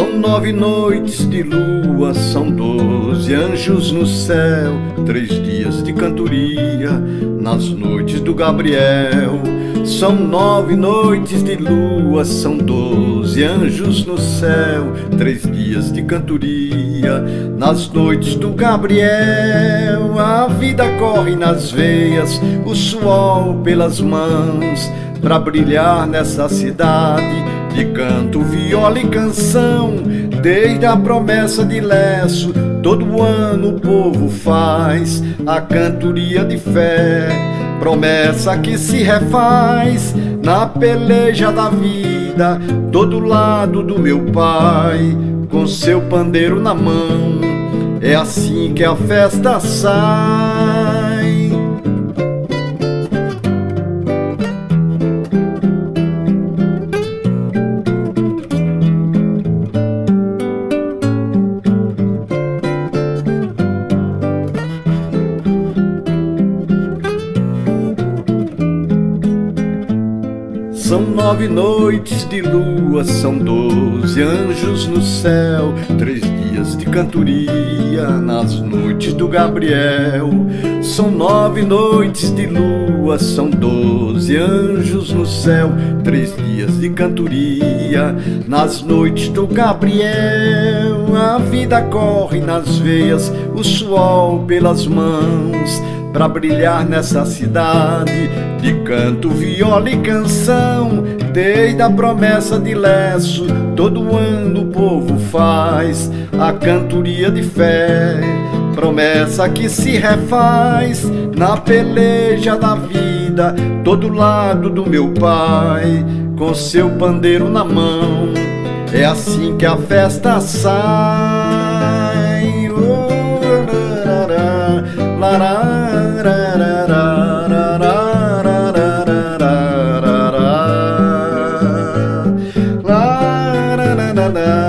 nove noites de lua, são doze anjos no céu, três dias de cantoria nas noites do Gabriel. São nove noites de lua, são doze anjos no céu, três dias de cantoria nas noites do Gabriel. A vida corre nas veias, o suor pelas mãos, para brilhar nessa cidade de canto, viola e canção, desde a promessa de Leço, todo ano o povo faz a cantoria de fé, promessa que se refaz na peleja da vida, todo lado do meu pai, com seu pandeiro na mão, é assim que a festa sai. São nove noites de lua, são doze anjos no céu, três dias de cantoria nas noites do Gabriel. São nove noites de lua, são doze anjos no céu, três dias de cantoria nas noites do Gabriel. A vida corre nas veias, o suor pelas mãos para brilhar nessa cidade de canto, viola e canção. Desde a promessa de Leço, todo ano o povo faz a cantoria de fé. Promessa que se refaz na peleja da vida, todo lado do meu pai, com seu pandeiro na mão. É assim que a festa sai. la ra ra ra ra ra ra da da